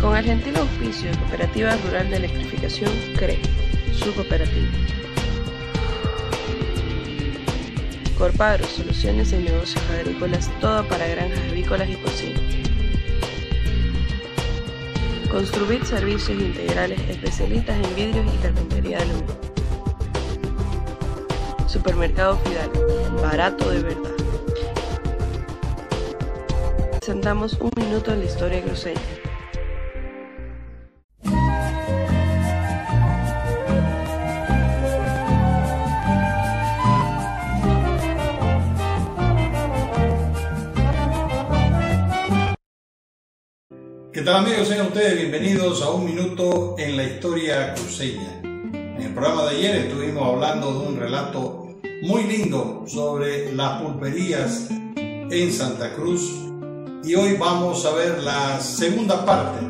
Con el gentil auspicio Cooperativa Rural de Electrificación, CRE, su cooperativa. Corpagro, soluciones en negocios agrícolas, todo para granjas avícolas y porcinos. Construir servicios integrales especialistas en vidrios y carpintería de aluminio. Supermercado Fidalgo, barato de verdad. Presentamos un minuto en la historia cruceña. ¿Qué tal amigos? Sean ustedes bienvenidos a un minuto en la historia cruceña. En el programa de ayer estuvimos hablando de un relato muy lindo sobre las pulperías en Santa Cruz y hoy vamos a ver la segunda parte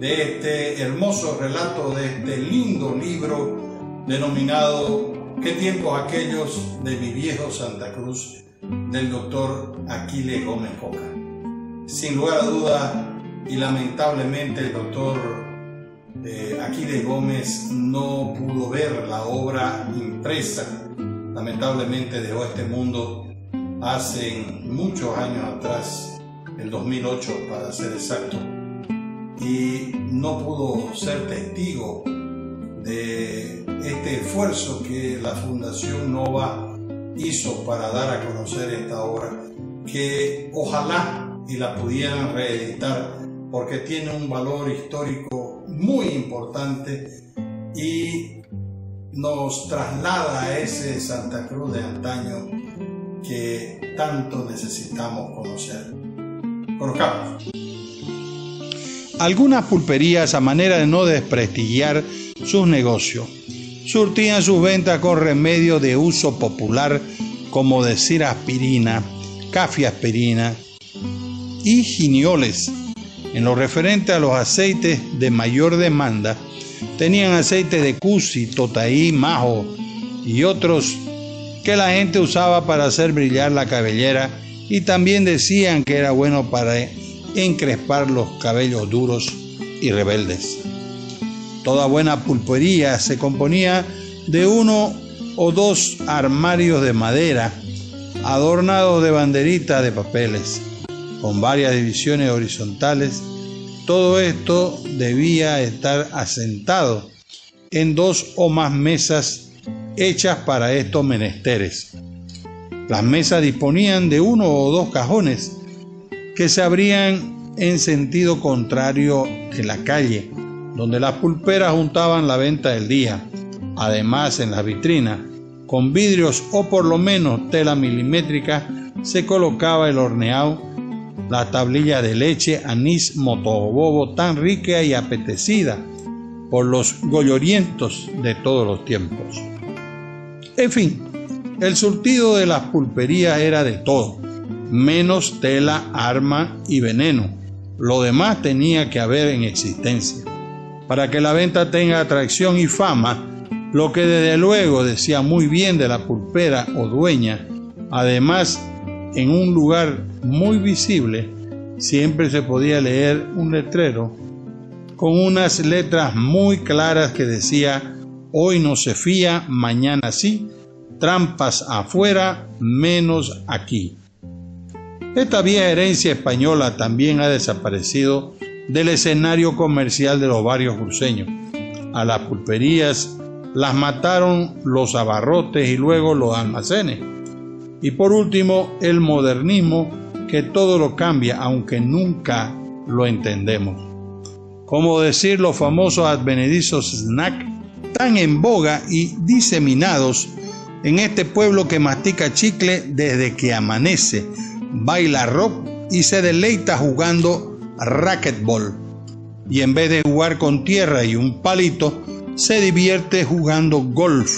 de este hermoso relato de este lindo libro denominado ¿Qué tiempos aquellos de mi viejo Santa Cruz? del doctor Aquiles Gómez Coca. Sin lugar a duda, y lamentablemente el doctor eh, Aquiles Gómez no pudo ver la obra impresa. Lamentablemente dejó este mundo hace muchos años atrás, el 2008 para ser exacto, y no pudo ser testigo de este esfuerzo que la Fundación Nova hizo para dar a conocer esta obra, que ojalá y la pudieran reeditar porque tiene un valor histórico muy importante y nos traslada a ese Santa Cruz de antaño que tanto necesitamos conocer. Algunas pulperías, a manera de no desprestigiar sus negocios, surtían sus ventas con remedios de uso popular como decir aspirina, cafiaspirina y ginioles en lo referente a los aceites de mayor demanda, tenían aceites de cusi, totaí, majo y otros que la gente usaba para hacer brillar la cabellera y también decían que era bueno para encrespar los cabellos duros y rebeldes. Toda buena pulpería se componía de uno o dos armarios de madera adornados de banderitas de papeles con varias divisiones horizontales. Todo esto debía estar asentado en dos o más mesas hechas para estos menesteres. Las mesas disponían de uno o dos cajones que se abrían en sentido contrario de la calle, donde las pulperas juntaban la venta del día. Además, en la vitrina, con vidrios o por lo menos tela milimétrica, se colocaba el horneado la tablilla de leche anís motobobo tan rica y apetecida por los gollorientos de todos los tiempos. En fin, el surtido de las pulperías era de todo, menos tela, arma y veneno. Lo demás tenía que haber en existencia. Para que la venta tenga atracción y fama, lo que desde luego decía muy bien de la pulpera o dueña, además en un lugar muy visible, siempre se podía leer un letrero con unas letras muy claras que decía, hoy no se fía, mañana sí, trampas afuera, menos aquí. Esta vieja herencia española también ha desaparecido del escenario comercial de los barrios cruceños. A las pulperías las mataron los abarrotes y luego los almacenes y por último, el modernismo, que todo lo cambia, aunque nunca lo entendemos. Como decir los famosos advenedizos snack, tan en boga y diseminados en este pueblo que mastica chicle desde que amanece, baila rock y se deleita jugando racquetball. Y en vez de jugar con tierra y un palito, se divierte jugando golf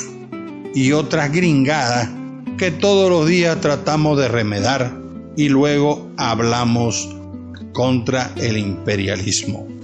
y otras gringadas que todos los días tratamos de remedar y luego hablamos contra el imperialismo.